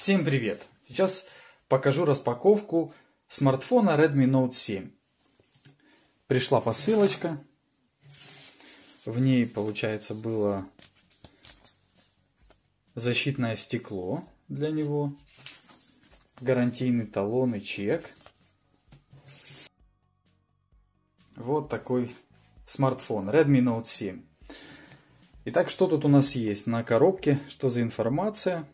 Всем привет! Сейчас покажу распаковку смартфона Redmi Note 7. Пришла посылочка. В ней, получается, было защитное стекло для него, гарантийный талон и чек. Вот такой смартфон Redmi Note 7. Итак, что тут у нас есть на коробке? Что за информация?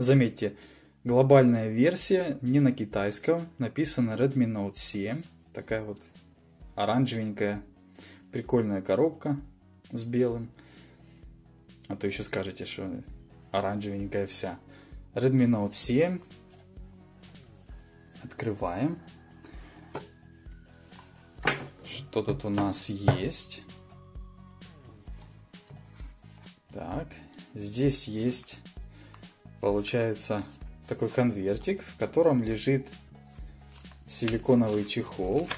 Заметьте, глобальная версия не на китайском, написано Redmi Note 7. Такая вот оранжевенькая, прикольная коробка с белым. А то еще скажете, что оранжевенькая вся. Redmi Note 7. Открываем. Что тут у нас есть? Так, здесь есть получается такой конвертик, в котором лежит силиконовый чехол.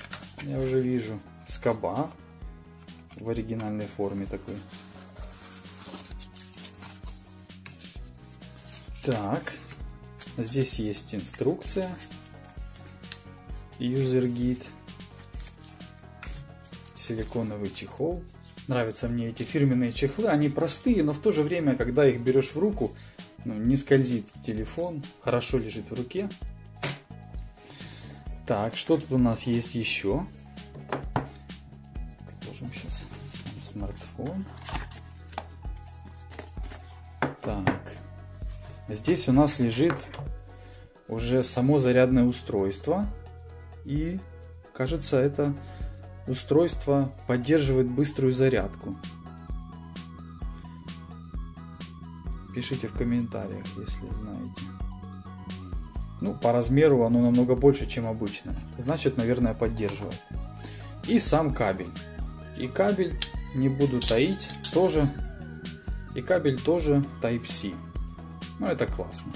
Я уже вижу скоба в оригинальной форме такой. Так, здесь есть инструкция, user guide, силиконовый чехол. Нравятся мне эти фирменные чехлы, они простые, но в то же время, когда их берешь в руку, ну, не скользит телефон, хорошо лежит в руке. Так, что тут у нас есть еще? Положим сейчас смартфон. Так, здесь у нас лежит уже само зарядное устройство. И, кажется, это устройство поддерживает быструю зарядку. Пишите в комментариях, если знаете. Ну, по размеру оно намного больше, чем обычное. Значит, наверное, поддерживает. И сам кабель. И кабель, не буду таить, тоже. И кабель тоже Type-C. Ну, это классно.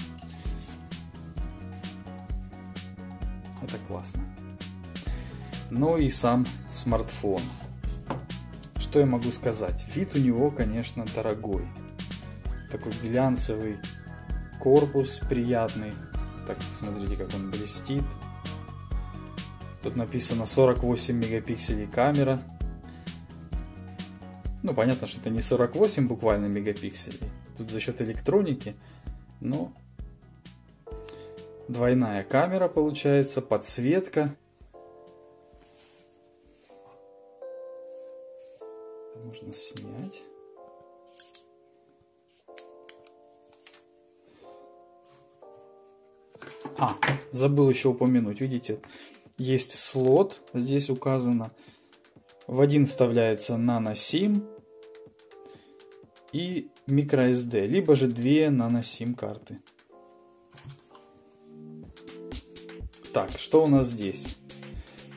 Это классно. Ну и сам смартфон. Что я могу сказать? Вид у него, конечно, дорогой такой глянцевый корпус приятный. Так, смотрите, как он блестит. Тут написано 48 мегапикселей камера. Ну, понятно, что это не 48 буквально мегапикселей. Тут за счет электроники. Но двойная камера получается, подсветка. Можно снять. А, забыл еще упомянуть, видите, есть слот, здесь указано. В один вставляется nano SIM и microSD, либо же две nano SIM карты. Так, что у нас здесь?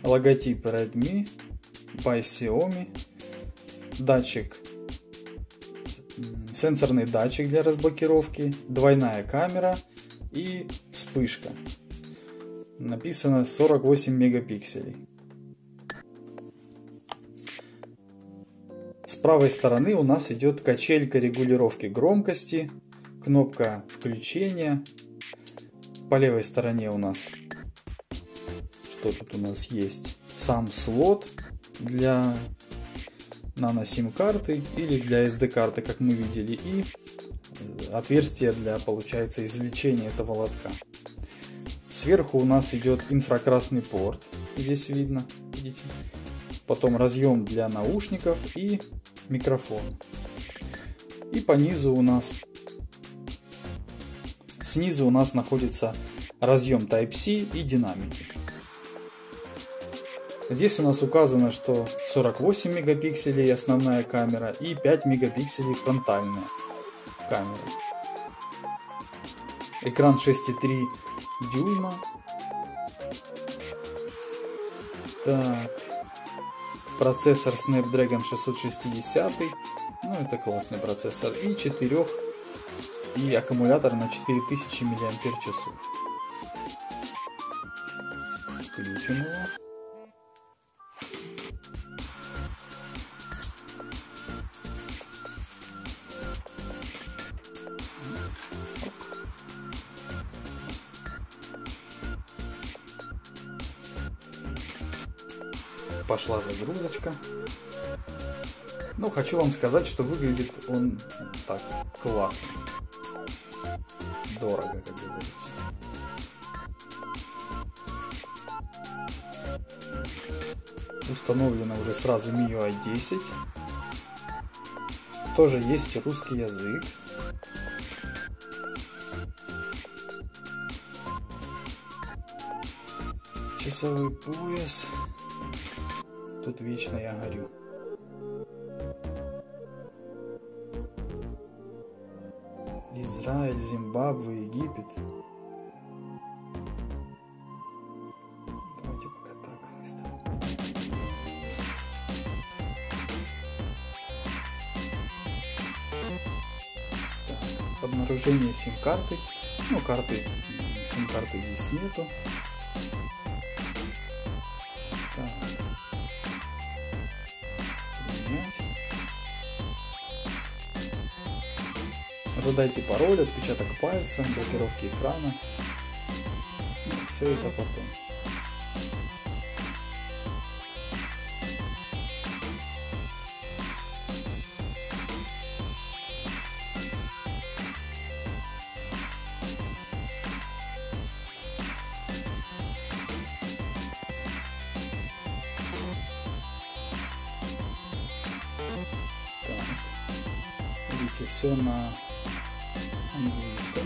Логотип Redmi, by Xiaomi, датчик, сенсорный датчик для разблокировки, двойная камера – и вспышка. Написано 48 мегапикселей. С правой стороны у нас идет качелька регулировки громкости, кнопка включения. По левой стороне у нас что тут у нас есть? Сам слот для нано сим карты или для SD карты, как мы видели, и отверстие для, получается, извлечения этого лотка. Сверху у нас идет инфракрасный порт, здесь видно, видите. Потом разъем для наушников и микрофон. И по низу у нас, снизу у нас находится разъем Type-C и динамики. Здесь у нас указано, что 48 мегапикселей основная камера и 5 мегапикселей фронтальная камеры. Экран 6,3 дюйма. Так. Процессор Snapdragon 660. Ну, это классный процессор. И 4 и аккумулятор на 4000 мАч. Включим его. Пошла загрузочка. Но хочу вам сказать, что выглядит он так классно. Дорого, как говорится. Установлено уже сразу MIUI 10. Тоже есть русский язык. Часовой пояс. Тут вечно я горю. Израиль, Зимбабве, Египет. Давайте пока так выставим. Так, обнаружение сим-карты. Ну, карты, сим-карты здесь нету. Задайте пароль, отпечаток пальца, блокировки экрана. Все это потом. Видите, все на английском.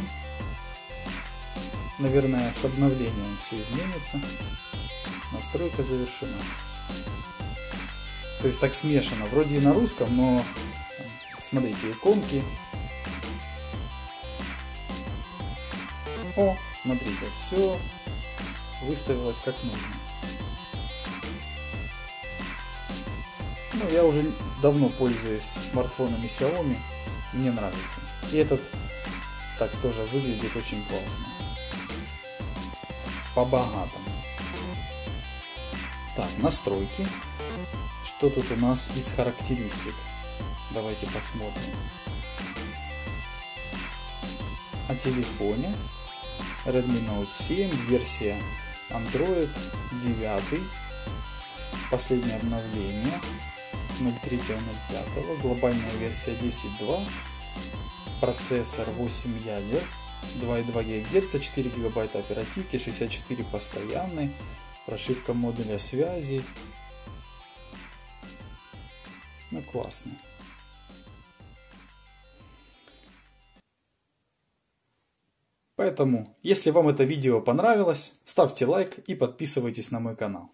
Наверное, с обновлением все изменится. Настройка завершена. То есть так смешано. Вроде и на русском, но смотрите, иконки. О, смотрите, все выставилось как нужно. Ну, я уже давно пользуюсь смартфонами Xiaomi. Мне нравится. И этот так тоже выглядит очень классно. По-богатому. Так, настройки. Что тут у нас из характеристик? Давайте посмотрим. О телефоне. Redmi Note 7, версия Android 9. Последнее обновление 03.05. Глобальная версия 10.2 процессор 8 ядер, 2,2 ГГц, 4 ГБ оперативки, 64 постоянный, прошивка модуля связи. Ну классно. Поэтому, если вам это видео понравилось, ставьте лайк и подписывайтесь на мой канал.